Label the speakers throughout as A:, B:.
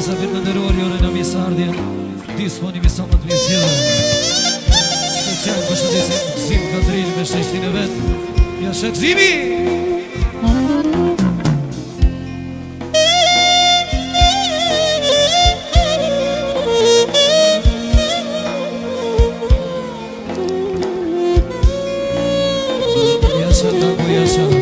A: Misafir në nëror, jore në misardje Disponi misamat mi zjedhe Special përshëndesim Sim Kadril me shështin e vetë Ja shëtë zimi! glorioso.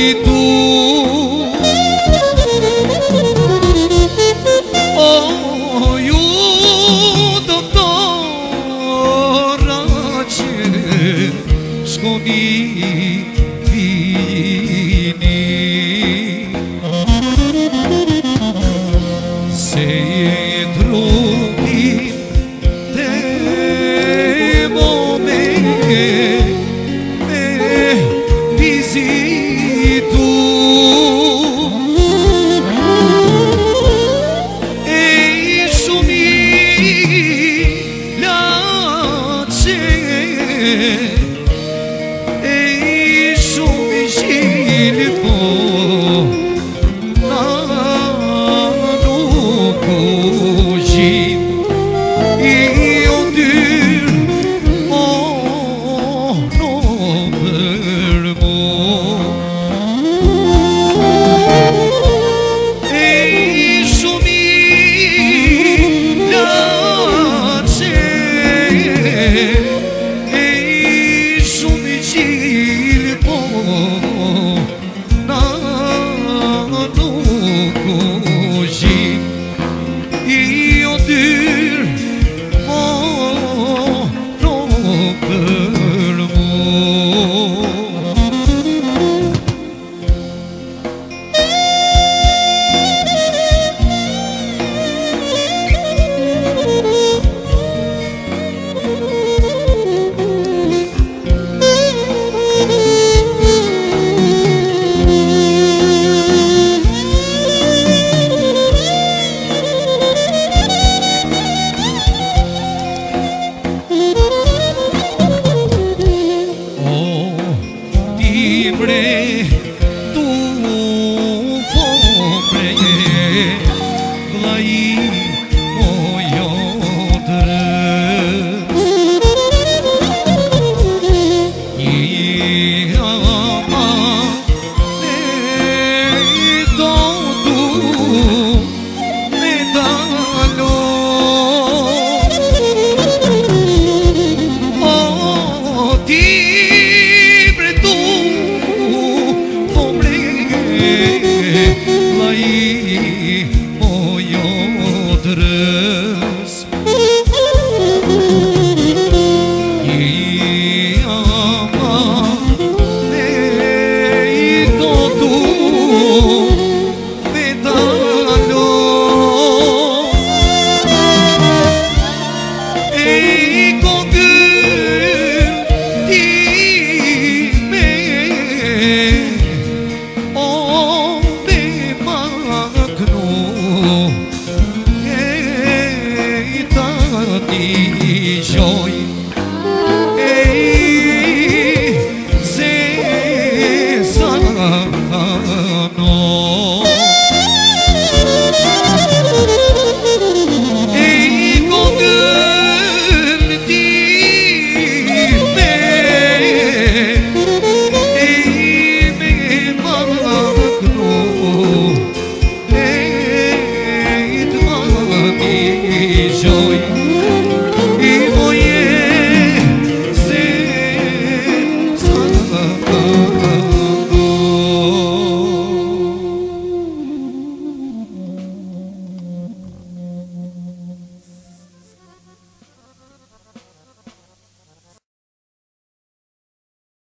A: Tu pobre do pobre, no no joy I